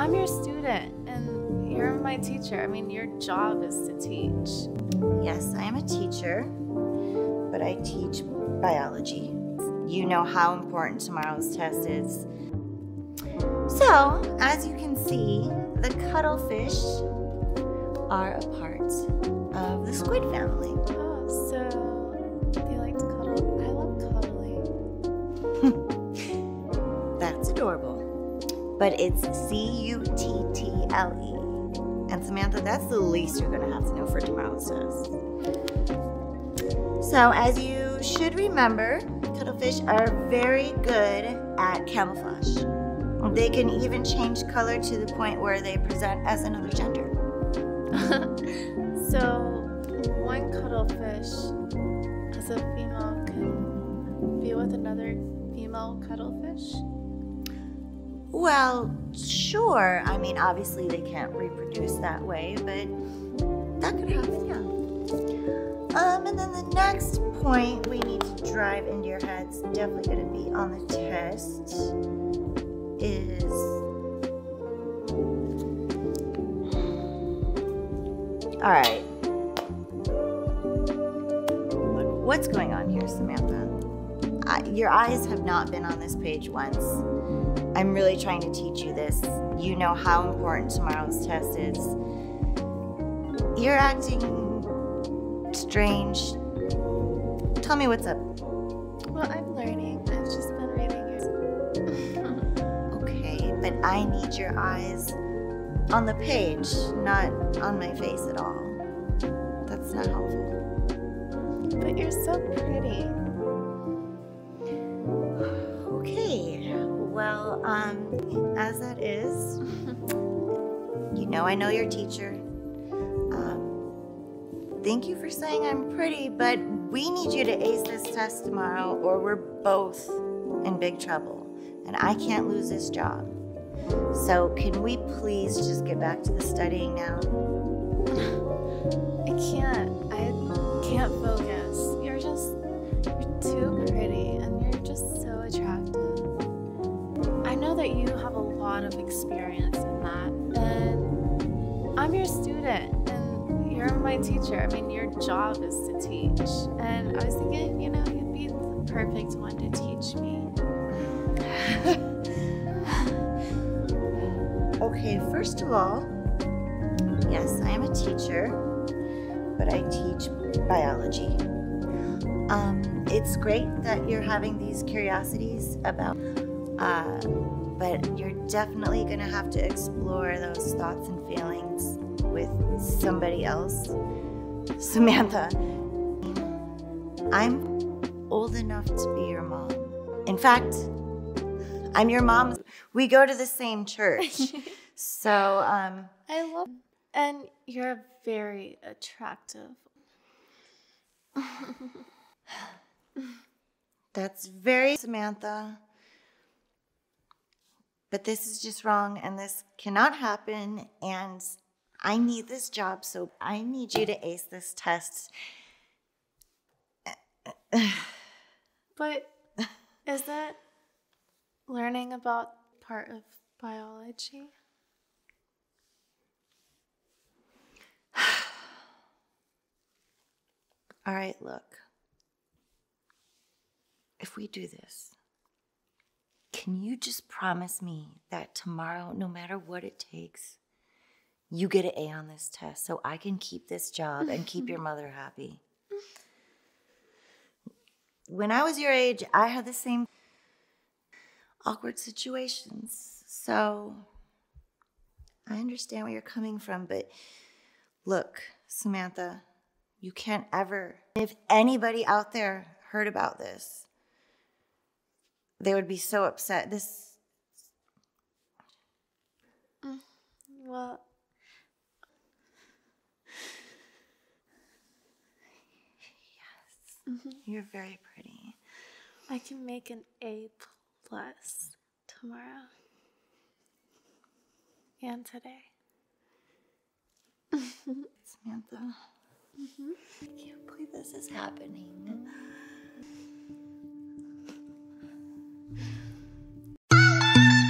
I'm your student and you're my teacher. I mean, your job is to teach. Yes, I am a teacher, but I teach biology. You know how important tomorrow's test is. So, as you can see, the cuttlefish are a part of the squid family. Oh, so they like to cuddle. I love cuddling. That's adorable. But it's C U T T L E. And Samantha, that's the least you're going to have to know for tomorrow's test. So, as you should remember, cuttlefish are very good at camouflage. They can even change color to the point where they present as another gender. so one cuttlefish as a female can be with another female cuttlefish? Well, sure. I mean, obviously they can't reproduce that way, but that could happen, yeah. Um, and then the next point we need to drive into your head's definitely going to be on the test is all right what's going on here samantha I, your eyes have not been on this page once i'm really trying to teach you this you know how important tomorrow's test is you're acting strange tell me what's up well i'm learning i've just been reading okay, but I need your eyes on the page, not on my face at all. That's not helpful. But you're so pretty. As that is, you know I know your teacher. Um, thank you for saying I'm pretty, but we need you to ace this test tomorrow or we're both in big trouble. And I can't lose this job. So, can we please just get back to the studying now? I can't. I can't focus. I'm your student and you're my teacher. I mean, your job is to teach. And I was thinking, you know, you'd be the perfect one to teach me. Okay, first of all, yes, I am a teacher, but I teach biology. Um, it's great that you're having these curiosities about, uh, but you're definitely going to have to explore those thoughts and feelings with somebody else. Samantha, I'm old enough to be your mom. In fact, I'm your mom. We go to the same church. So, um, I love, and you're very attractive. That's very Samantha. But this is just wrong, and this cannot happen. And I need this job, so I need you to ace this test. but is that learning about part of biology? All right, look. If we do this, can you just promise me that tomorrow, no matter what it takes, you get an A on this test so I can keep this job and keep your mother happy? When I was your age, I had the same awkward situations. So I understand where you're coming from, but look, Samantha, you can't ever. If anybody out there heard about this, they would be so upset. This. Mm, well. Mm -hmm. You're very pretty. I can make an A plus tomorrow and today. Samantha, mm -hmm. I can't believe this is happening.